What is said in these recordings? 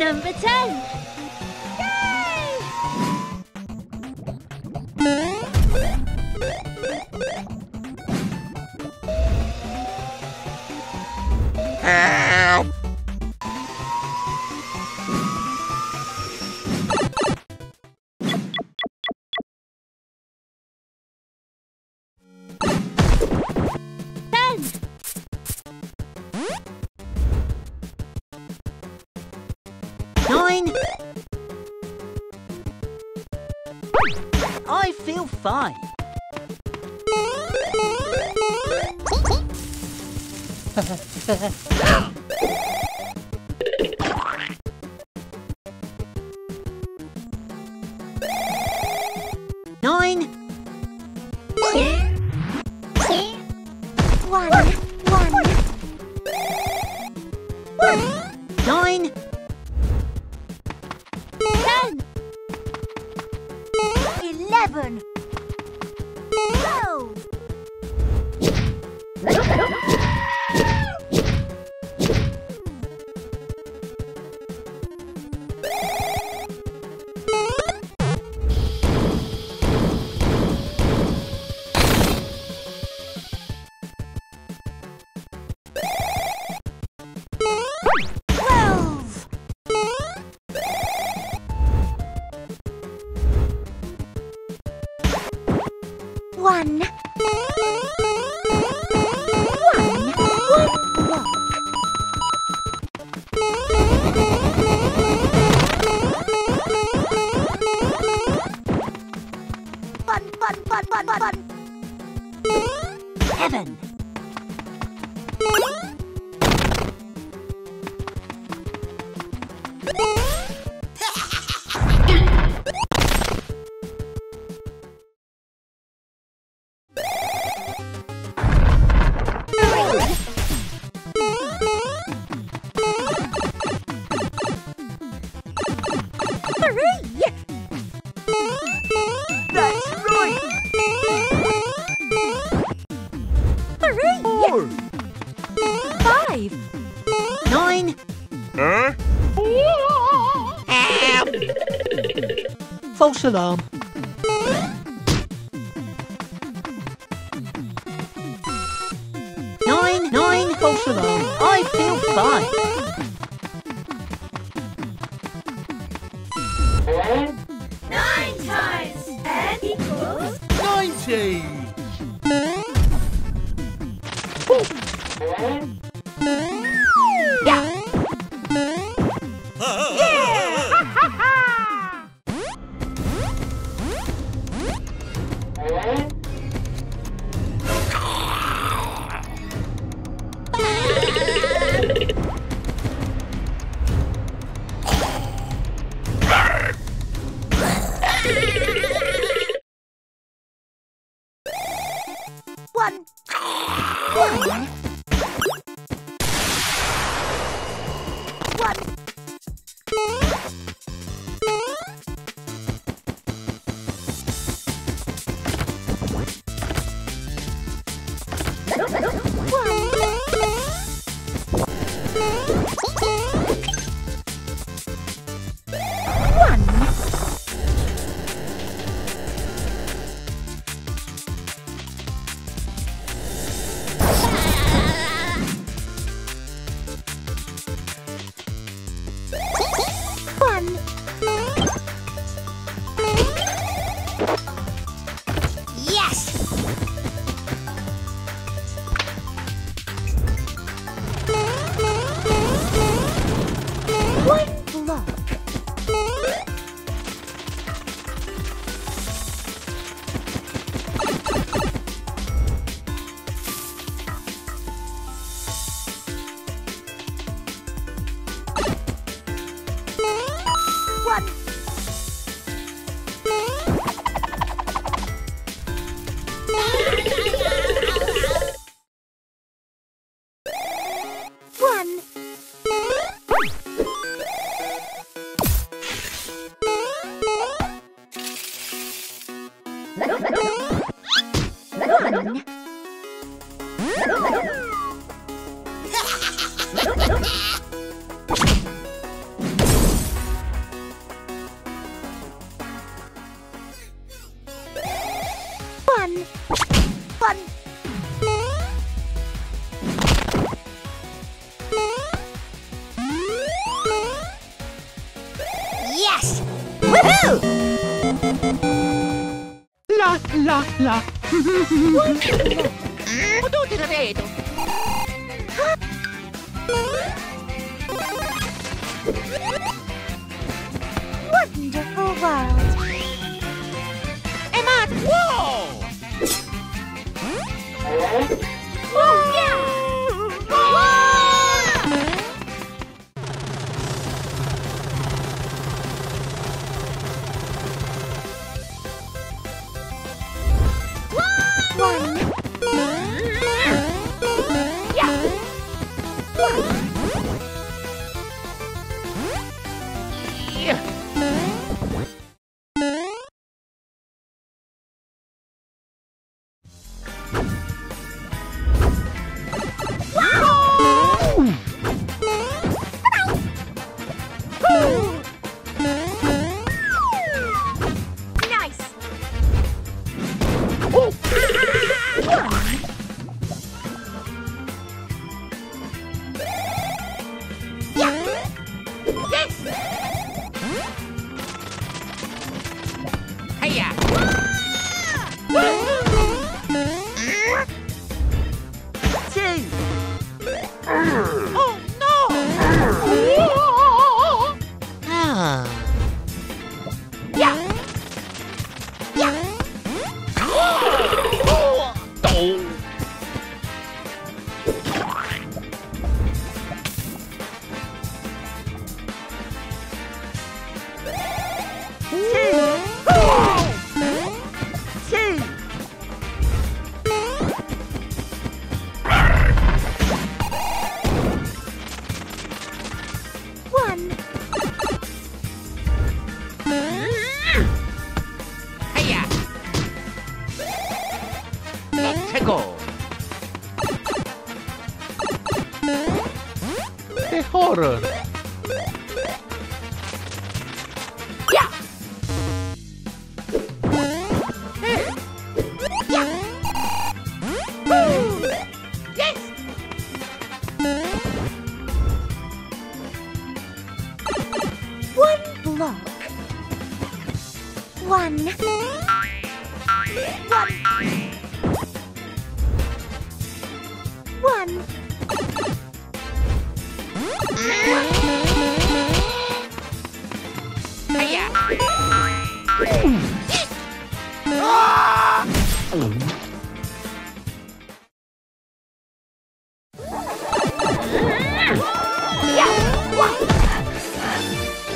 Number 10. Help! Ten. Eleven. False One. la la vedo? Wonderful world. Emma! Whoa! Huh?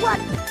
What?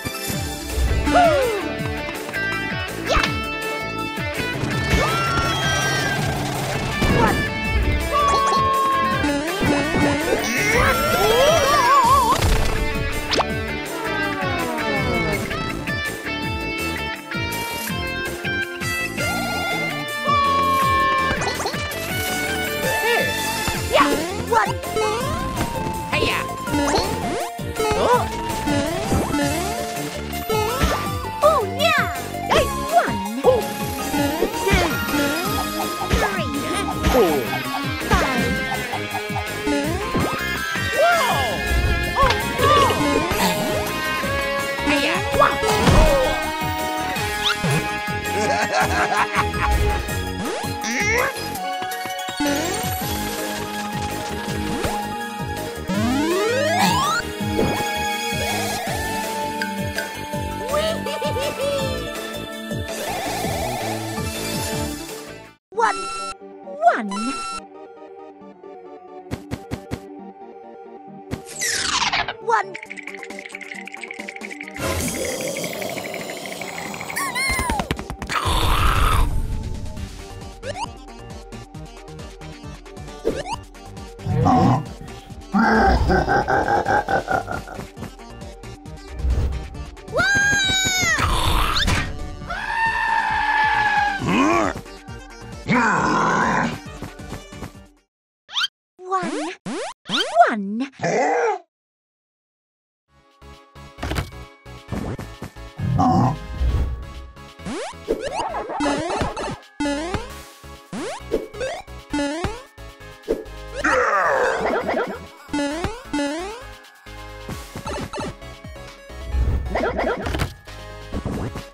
around.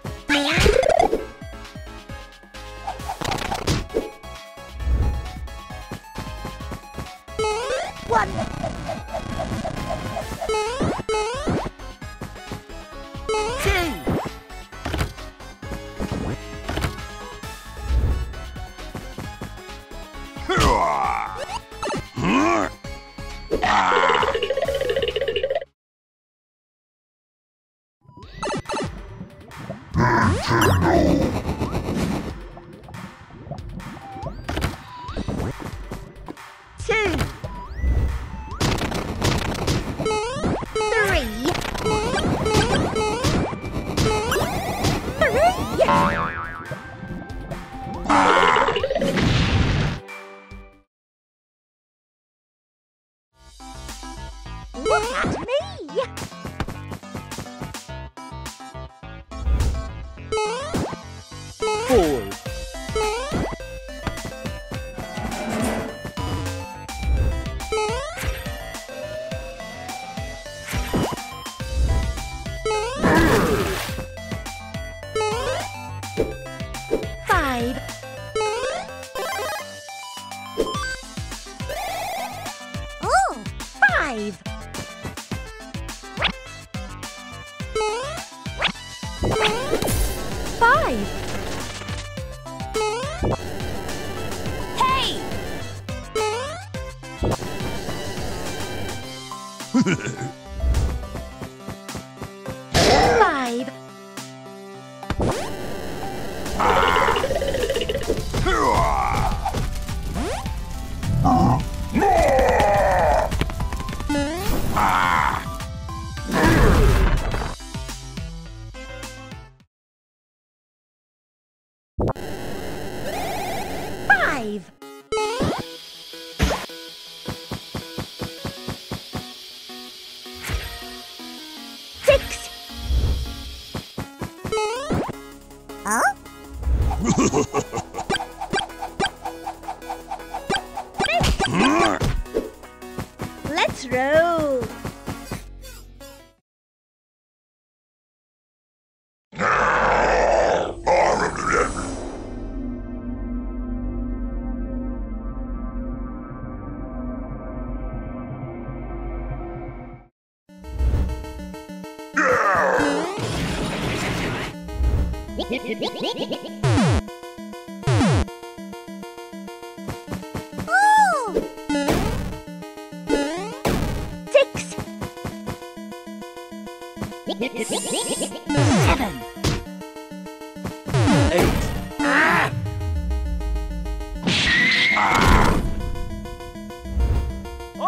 Five.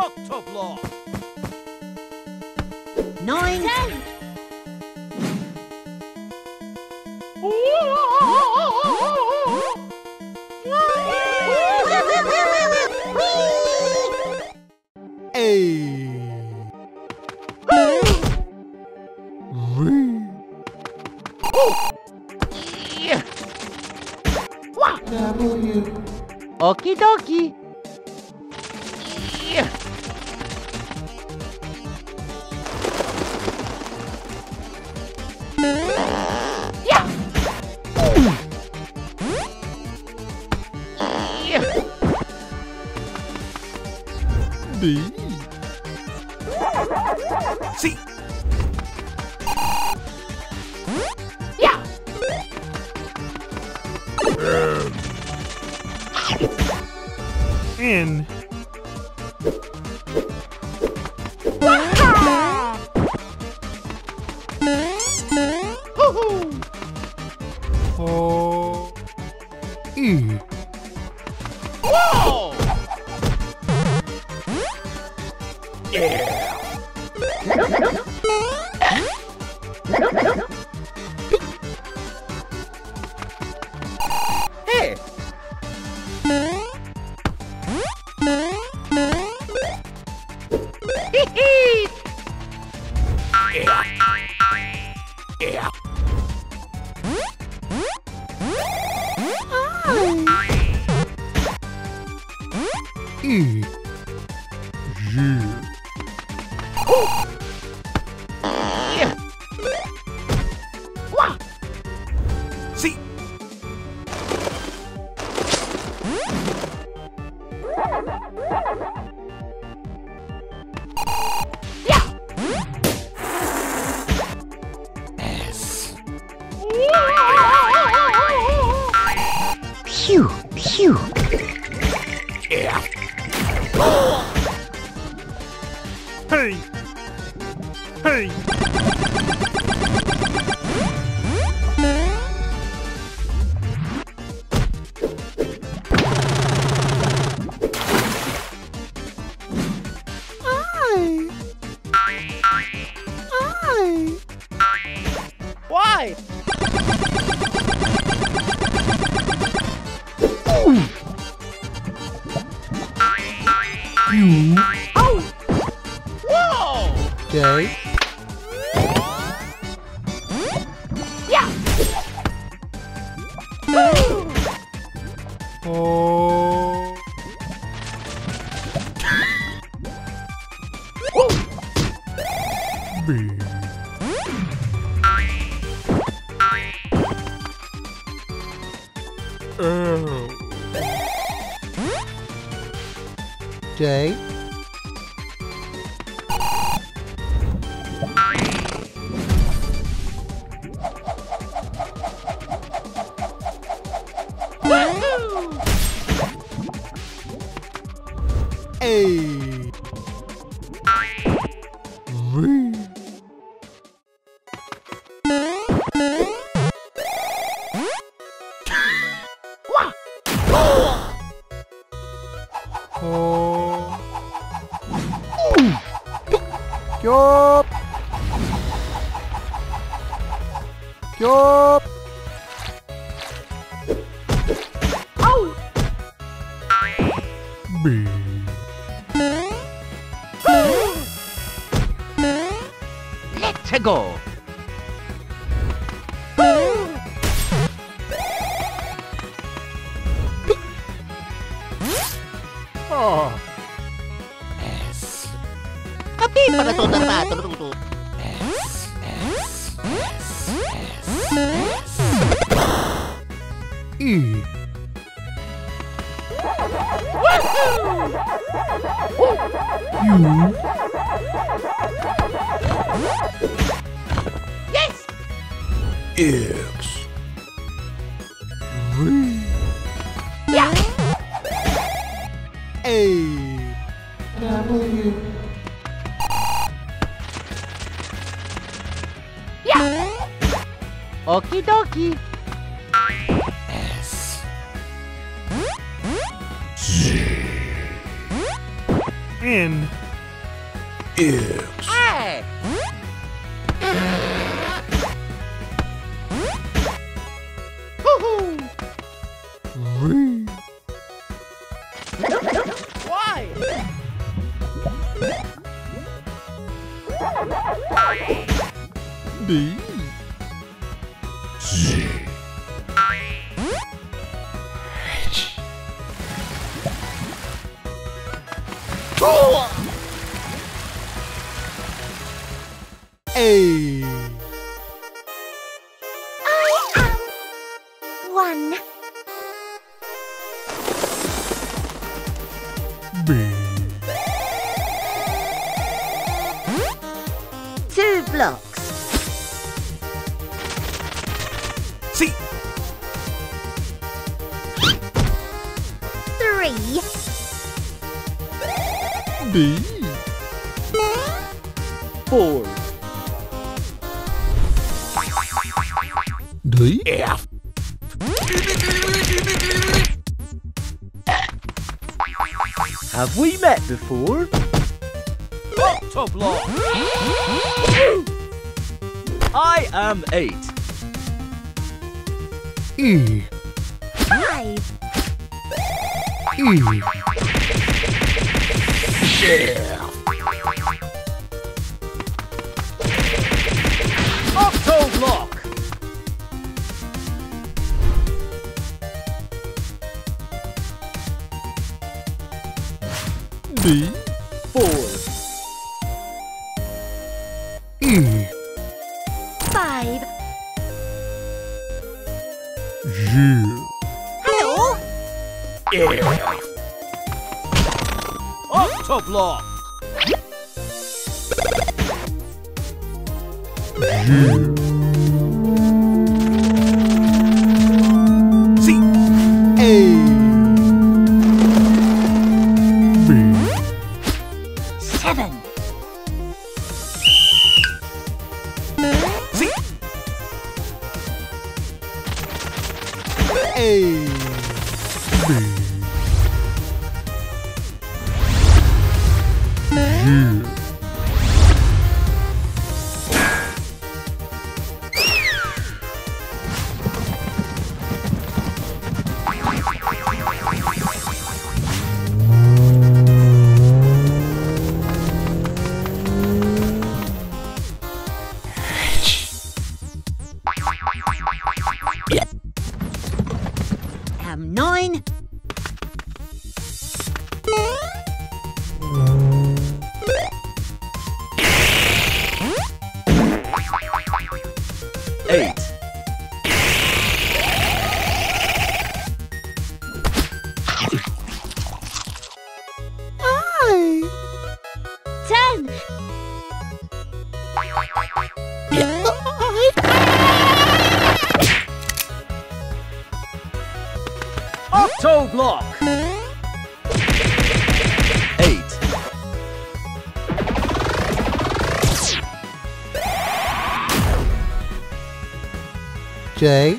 Octoblock. Nine. Ten. Okie dokie. B. L. J. go. Oh. S. Kapi para na to to to. E. Yes. X. V. Have we met before? Octoblock. I am eight. E. Five. E. Yeah. Octoblock. D. Four. E. Five. G. Hello. Octoblock. Octo block. eight, J.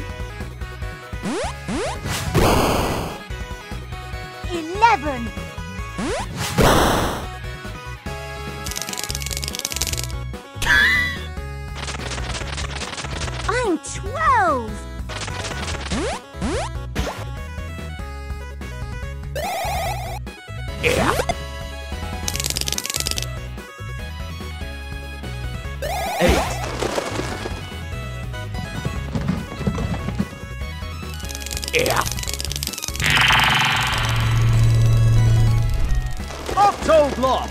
Octo block.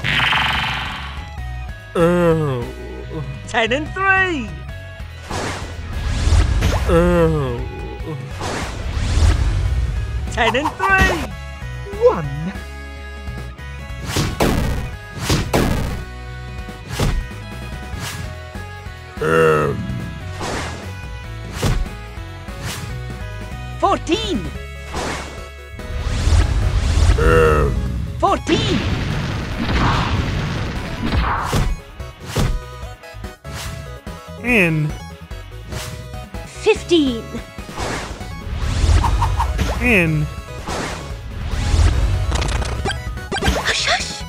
Ow. Oh. Ten and three. Ow. Ten and three. One. M. Fourteen. N. Fifteen. N. Hush, hush.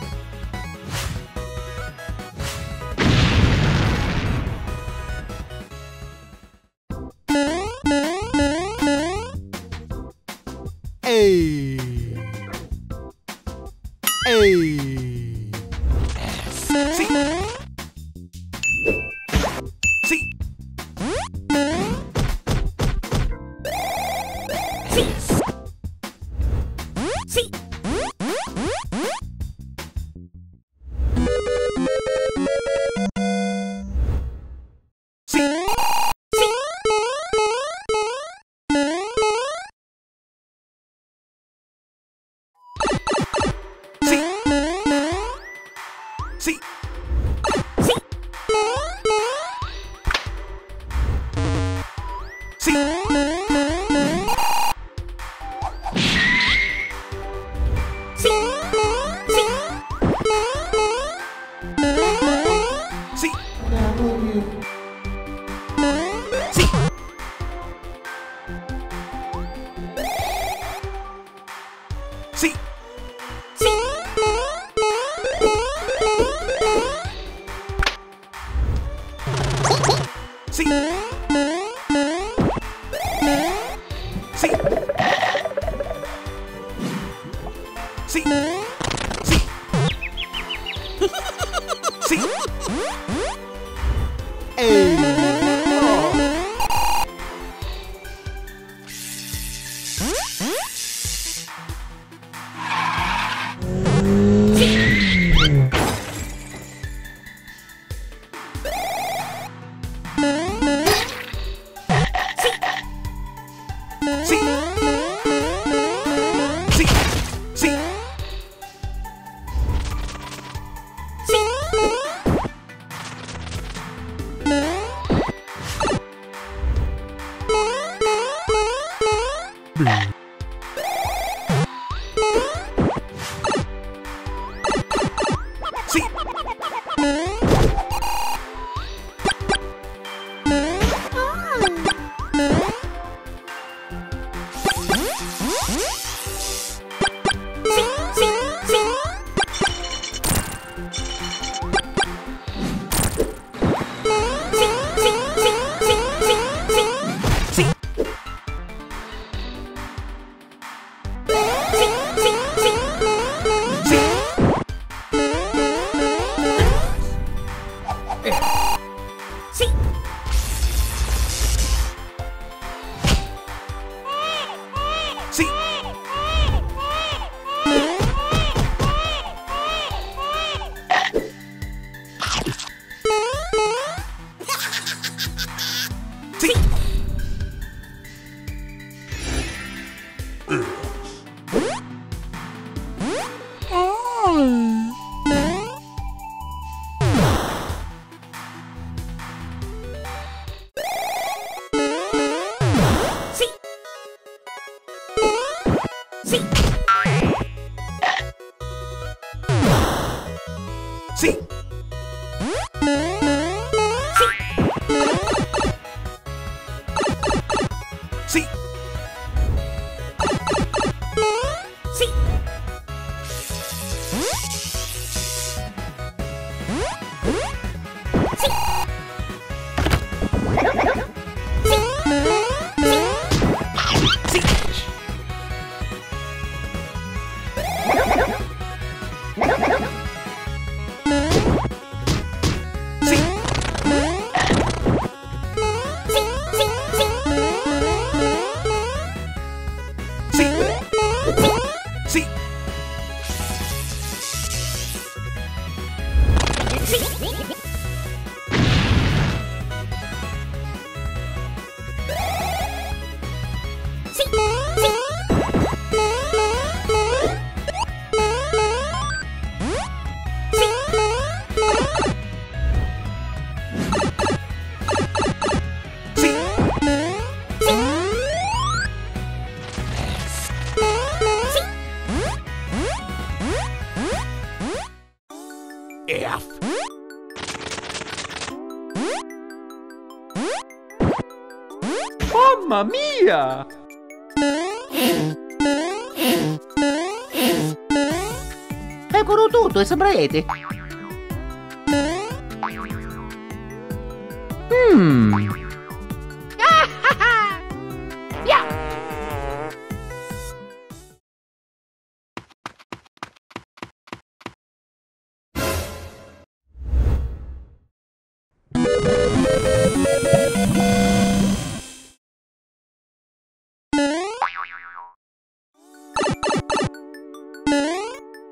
A. A. Sim. Sí. Eccolo tutto. Hmm.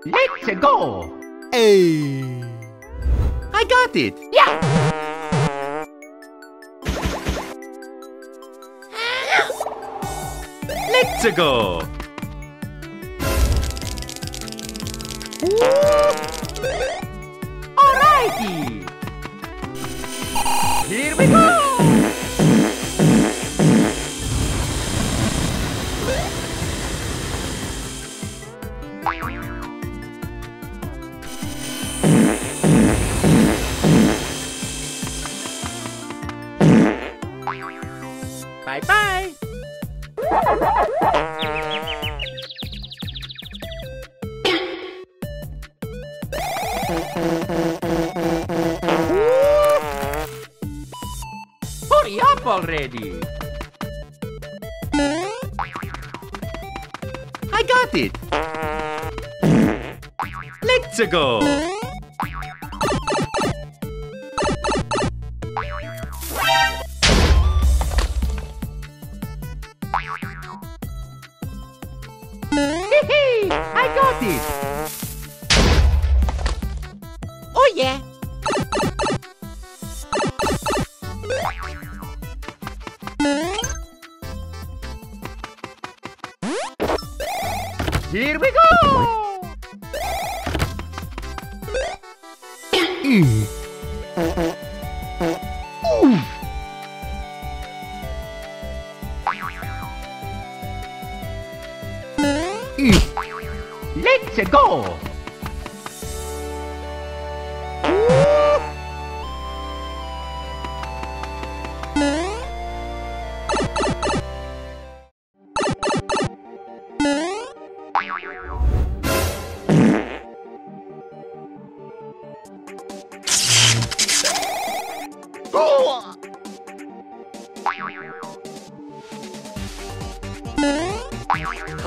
Let's go! A. I got it. Yeah! Let's go. Alrighty. Here we go. It. Let's go.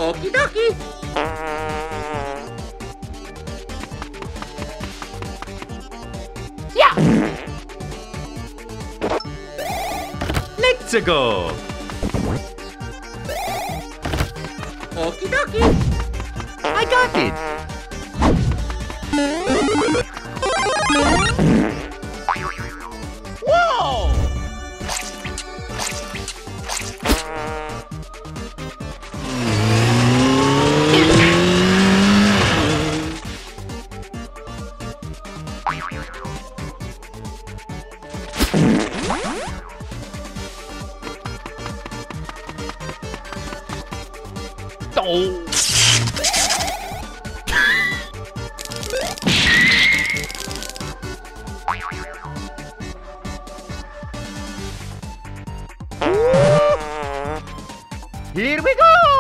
Okie dokie. Yeah. Let's go. Okie dokie. I got it. Here we go!